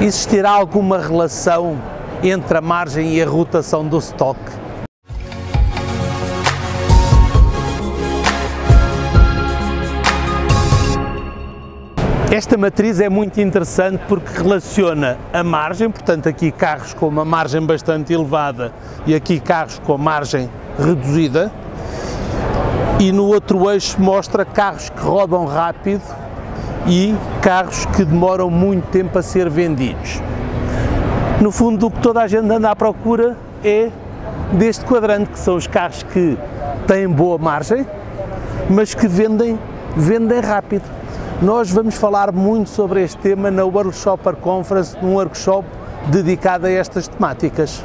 Existirá alguma relação entre a margem e a rotação do stock? Esta matriz é muito interessante porque relaciona a margem, portanto aqui carros com uma margem bastante elevada e aqui carros com margem reduzida, e no outro eixo mostra carros que rodam rápido e carros que demoram muito tempo a ser vendidos. No fundo, o que toda a gente anda à procura é deste quadrante, que são os carros que têm boa margem, mas que vendem, vendem rápido. Nós vamos falar muito sobre este tema na World Shopper Conference, num workshop dedicado a estas temáticas.